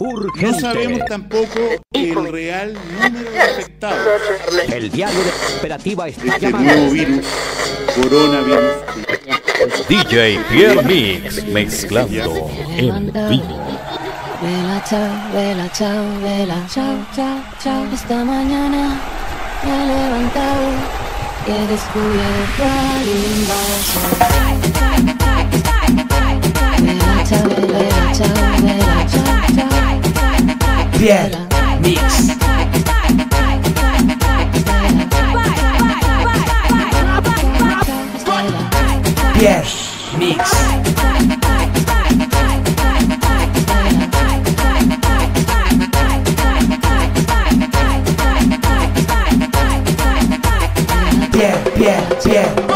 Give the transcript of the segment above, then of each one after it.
Urgente. No sabemos tampoco el real número de afectados El diario de cooperativa está llamando. nuevo virus, coronavirus. DJ Pierre Mix mezclando en vivo. Vela, chao, vela, chao, vela, chao, chao, chao. Esta mañana me he levantado y he descubierto al invasor. Pierre Mix. Pierre Mix. Pierre, Pierre, Pierre.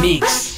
Mix.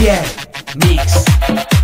Yeah, mix.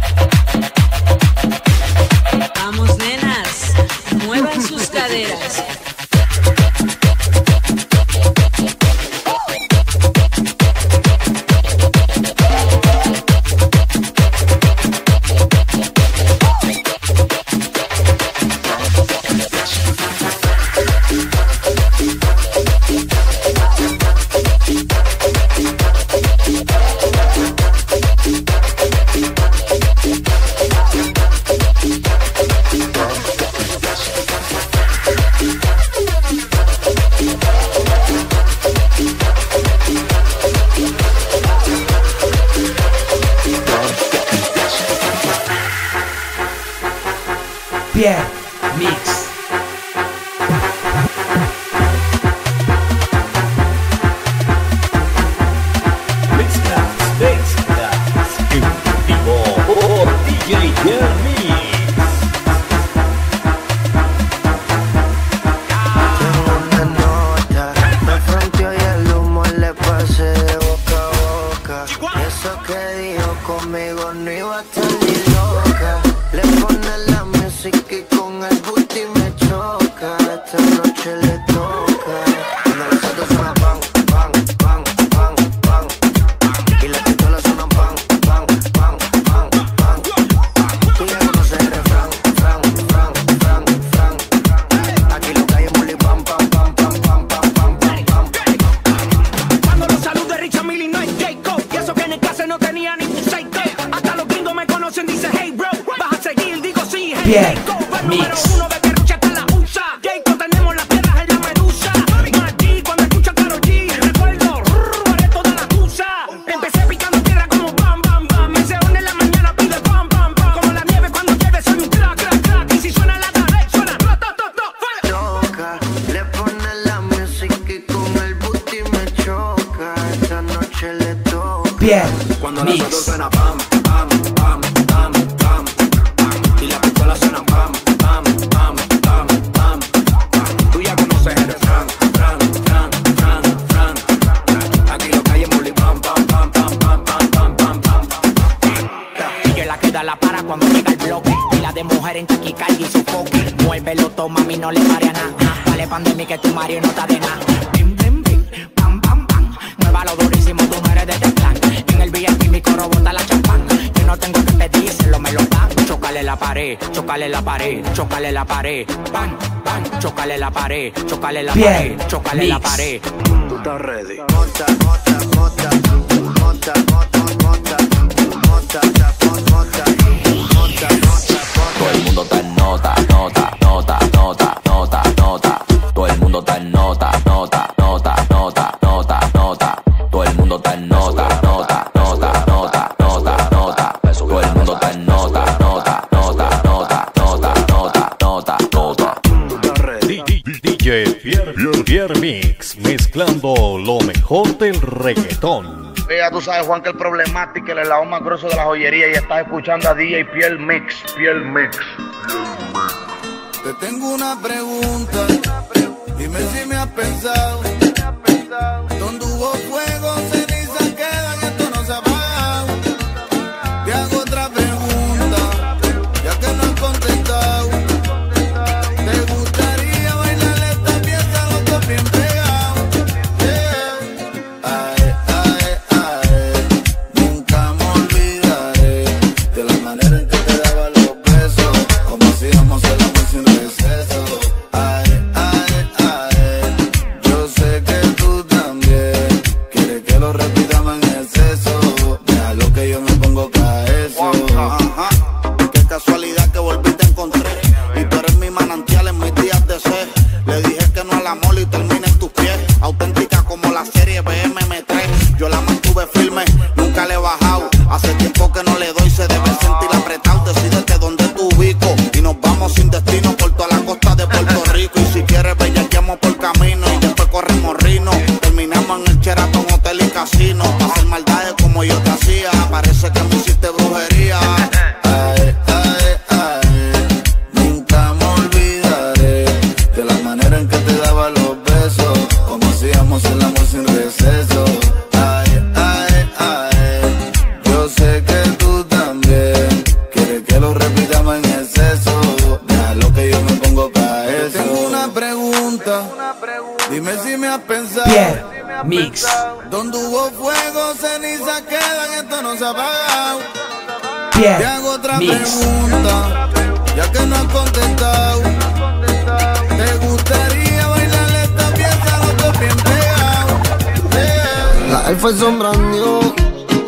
Pierre Mix. Cuando Mix. y taquicardia y su sofoque. Muévelo, toma, mí no le pare nada. Dale pan de mí que tu Mario no está de nada. Bim, bim, bim, pam, pam, pam. Muévalo durísimo, tú no eres de este plan. En el VIP mi coro bota la champán. Yo no tengo que pedir, se lo me lo dan. Chocale la pared, chocale la pared, chocale la pared. Pan, pan, chocale la pared, chocale la pared, chocale la pared. Tú estás ready. Lo mejor del reggaetón. Ya tú sabes, Juan, que el problemático, el helado más grueso de la joyería, y estás escuchando a DJ Piel Mix. Piel Mix. Te tengo una pregunta. Dime si me has pensado. ¿Dónde hubo maldades como yo te hacía. Parece que me hiciste brujería. Ay, ay, ay, nunca me olvidaré de la manera en que te daba los besos. Como hacíamos el amor sin receso. Ay, ay, ay, yo sé que tú también quieres que lo repitamos en exceso. Deja lo que yo me pongo para eso. Tengo una pregunta. Dime si me has pensado. Mix. Donde hubo fuego, cenizas quedan, esto no se apaga. Yeah. Te hago otra Mix. pregunta, ya que no has contestado. ¿Te gustaría bailar esta pieza? No te bien pegado. La elfa es sombra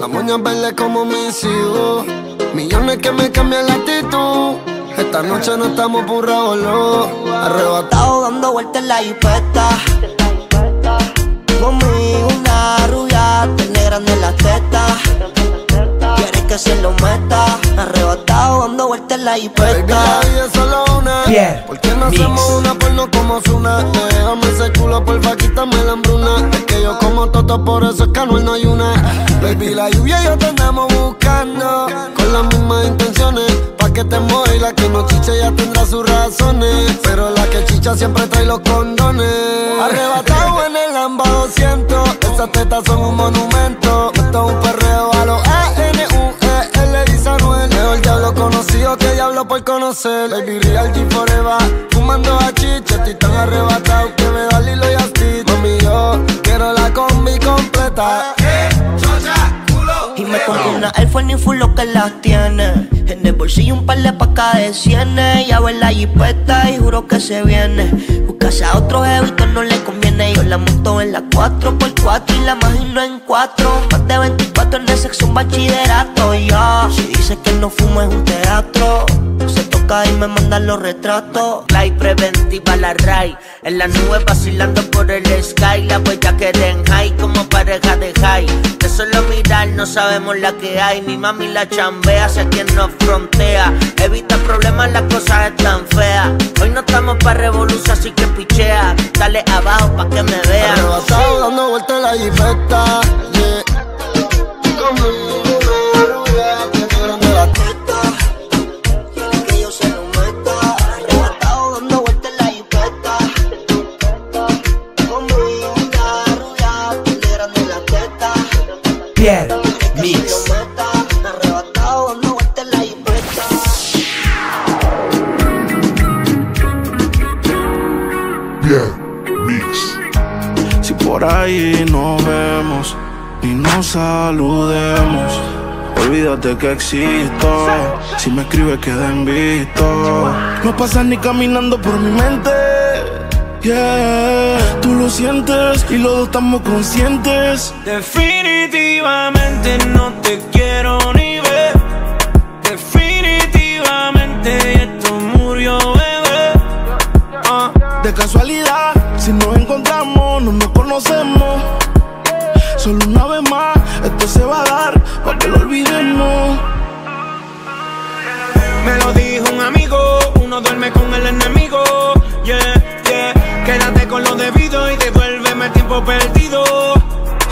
la moña verde como me sigo. Millones que me cambian la actitud. Esta noche no estamos burrados, no. Arrebatado dando vueltas en la hipeta conmigo una rubia, te negra en las tetas. Quieres que se lo meta, arrebatado dando vueltas en la hipeta. Pierre, ¿por qué no hacemos una porno como Zuna? Déjame ese culo, porfa, quítame la hambruna. Es que yo como toto, por eso es que no hay una. Baby, la lluvia y yo te andamos buscando. Con las mismas intenciones, pa' que te mueva la que no chicha ya tendrá sus razones. Pero la que chicha siempre trae los condones. Arrebatado, en el Lamba 200 Esas tetas son un monumento. Esto es un perreo a los A-N-U-E-L dice Anuel Mejor diablo conocido que diablo por conocer. Baby Real G Forever. Fumando a chicha Estoy tan arrebatado que me da Lilo y Stitch. Mami quiero la combi completa me compré una iPhone y full lo que las tiene. En el bolsillo un par de pacas de cienes. Ya ve la jipeta y juro que se viene. Buscase a otro jevito no le conviene. Yo la monto en la 4x4 y la imagino en 4. Más de 24 en el sexo un bachillerato. Ya, si dice que no fumo es un teatro. Se toca y me mandan los retratos. Fly preventiva la ray En la nube vacilando por el sky La huella que den high como pareja de high. De solo mirar no sabemos la que hay. Mi mami la chambea, sé quien nos frontea. Evita problemas, las cosas están feas. Hoy no estamos pa' revolución, así que pichea. Dale abajo pa' que me vean Arrebatado dando vueltas la jipeta. Saludemos, olvídate que existo. Si me escribes, queda en visto. No pasas ni caminando por mi mente. Yeah, tú lo sientes y los dos estamos conscientes. Definitivamente no te quiero ni ver. Definitivamente esto murió, bebé. Ah, de casualidad, si nos encontramos, no nos conocemos. Solo una vez más, esto se va a dar, para que lo olvidemos. Me lo dijo un amigo, uno duerme con el enemigo. Yeah, yeah. Quédate con lo debido y devuélveme el tiempo perdido.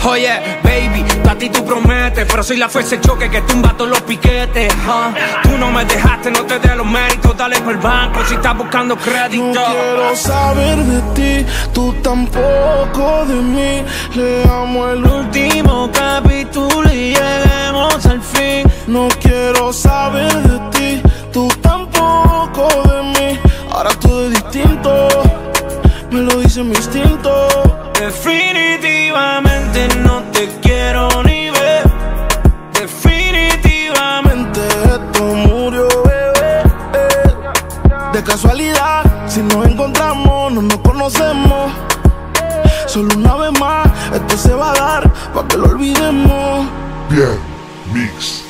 Oye, baby, tú a ti tú prometes, pero soy la fuerza de choque que tumba todos los piquetes. Tú no me dejaste, no te dé los méritos, dale por el banco si estás buscando crédito. No quiero saber de ti, tú tampoco de mí. Leamos el último capítulo y lleguemos al fin. No quiero saber de ti, tú tampoco de mí. Ahora todo es distinto, me lo dice mi instinto. Definitivamente no te quiero ni ver. Definitivamente esto murió, bebé. De casualidad, si nos encontramos, no nos conocemos. Solo una vez más, esto se va a dar, para que lo olvidemos. Bien, mix.